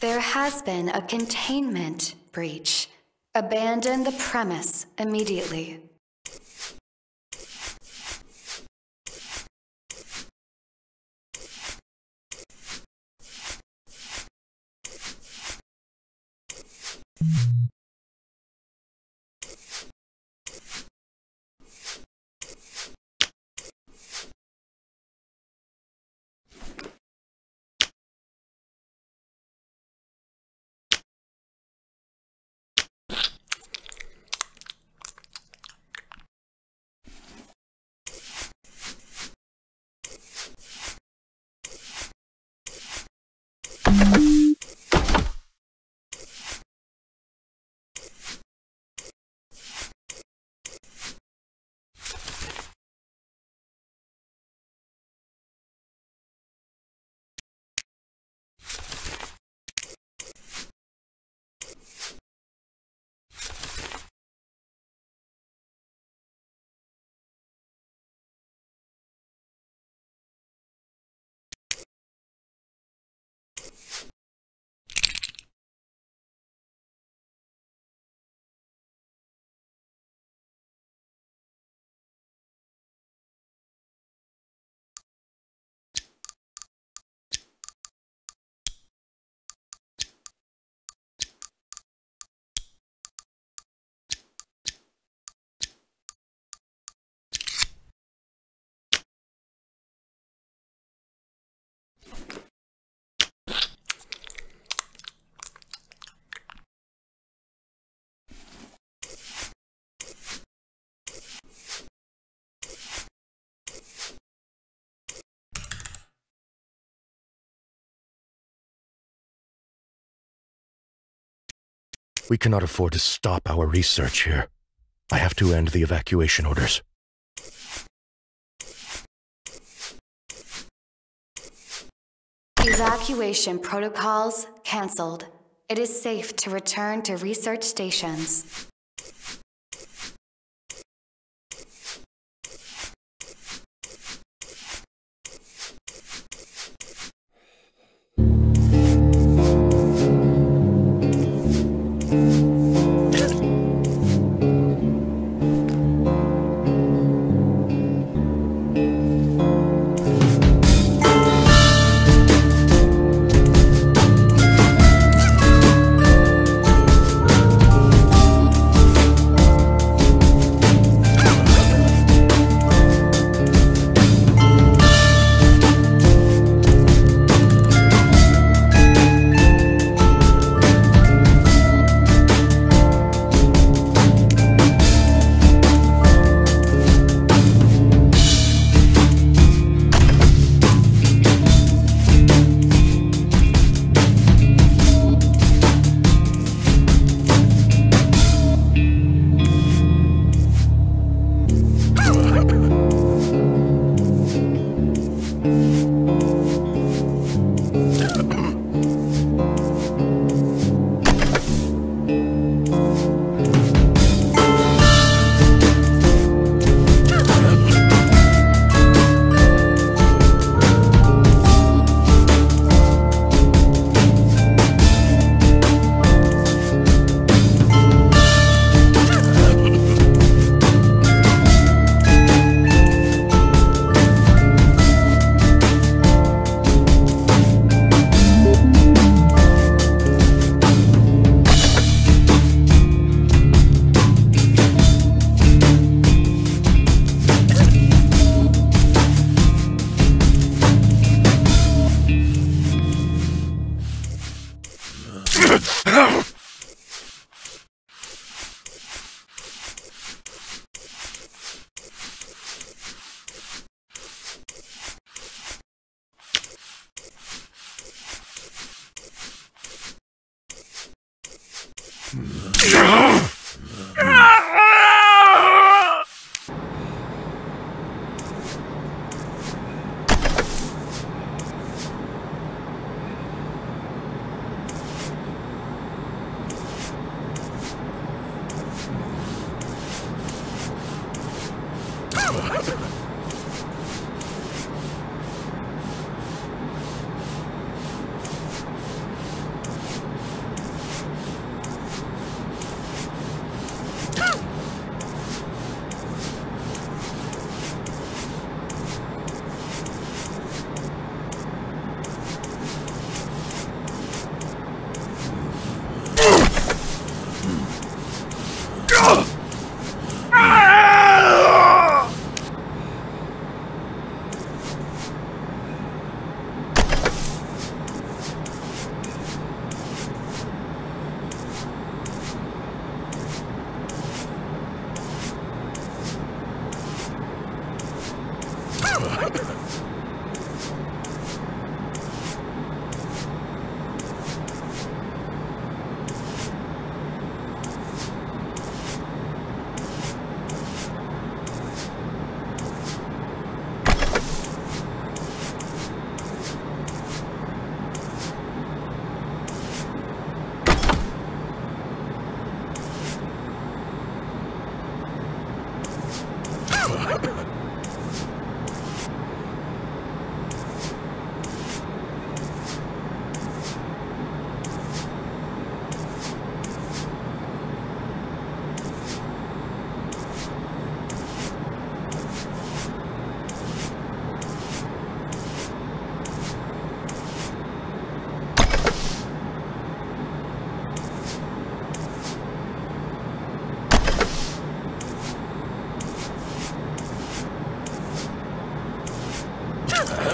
There has been a containment breach. Abandon the premise immediately. We cannot afford to stop our research here. I have to end the evacuation orders. Evacuation protocols cancelled. It is safe to return to research stations.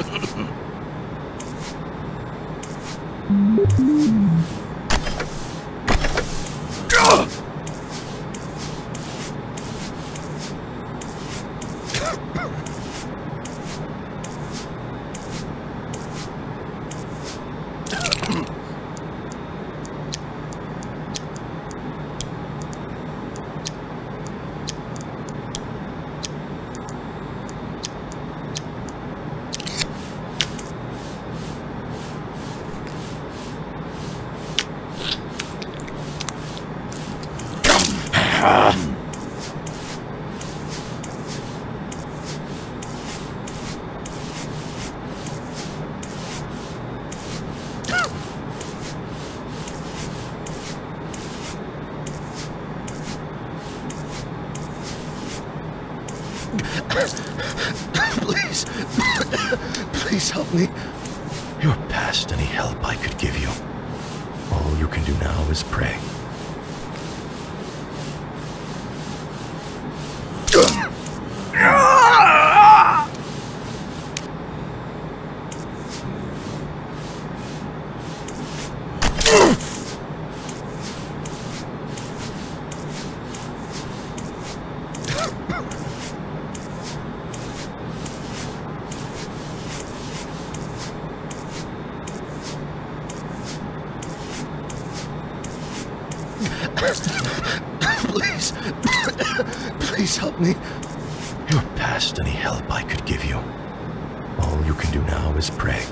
Please. You're past any help I could give you. All you can do now is pray. Please. Please help me. You're past any help I could give you. All you can do now is pray.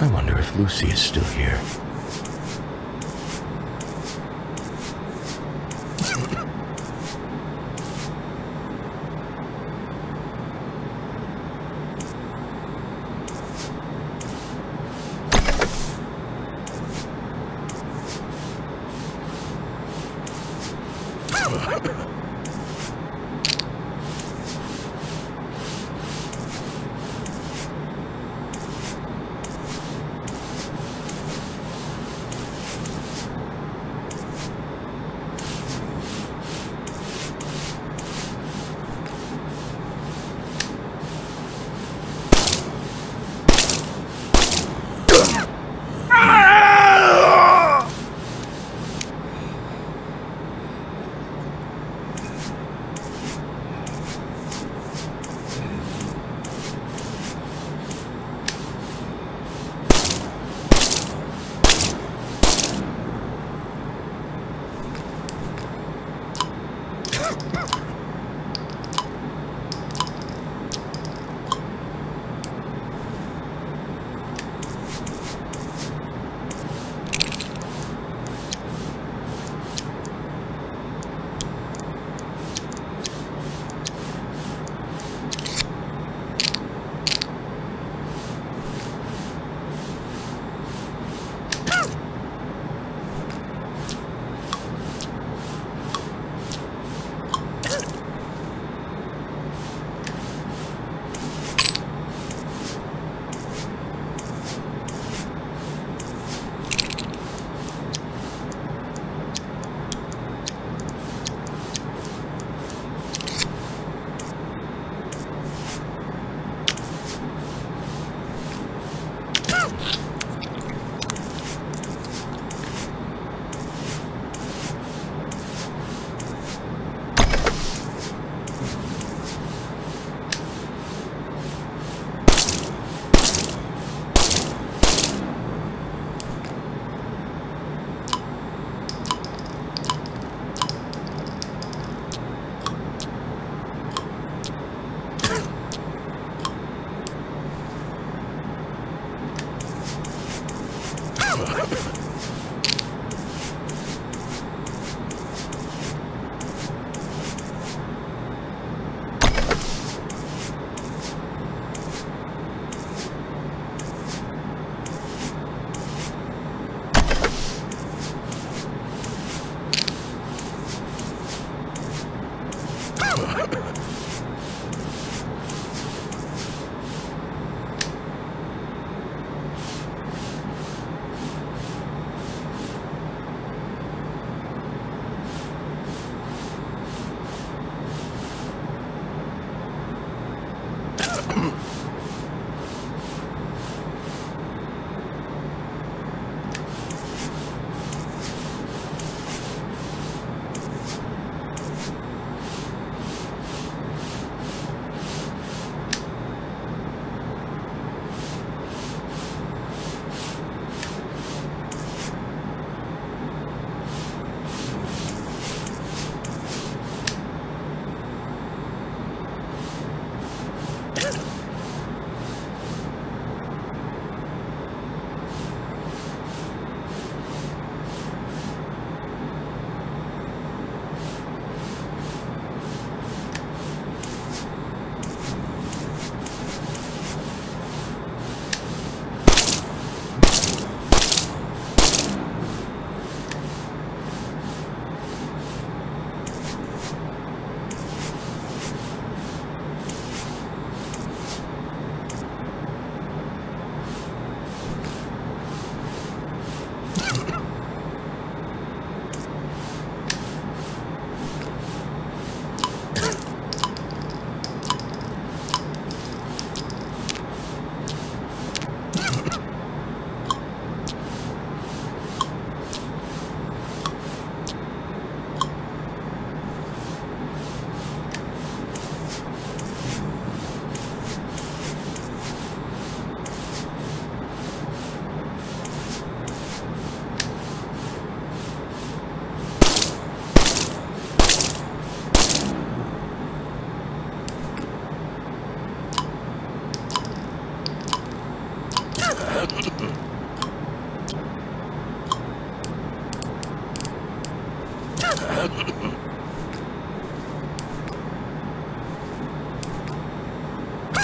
I wonder if Lucy is still here.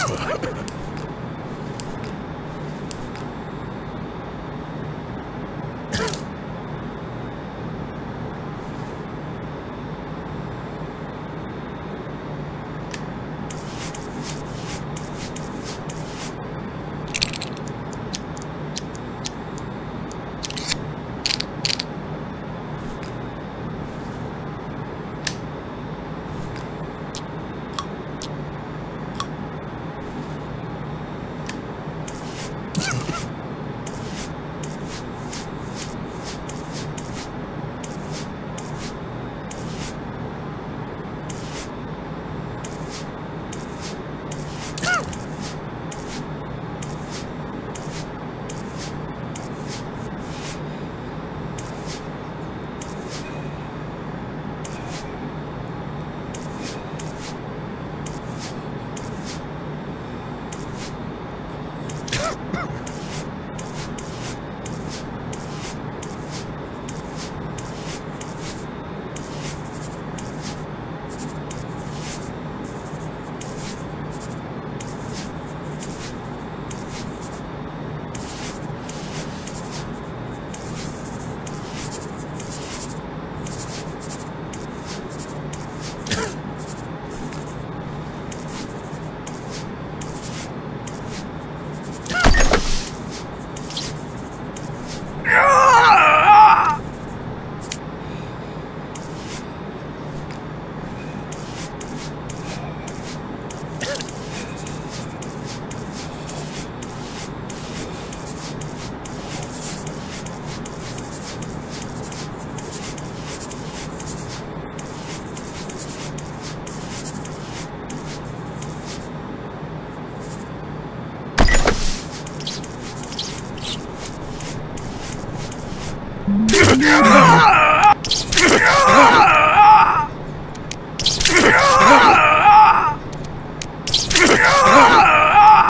ハハハハ!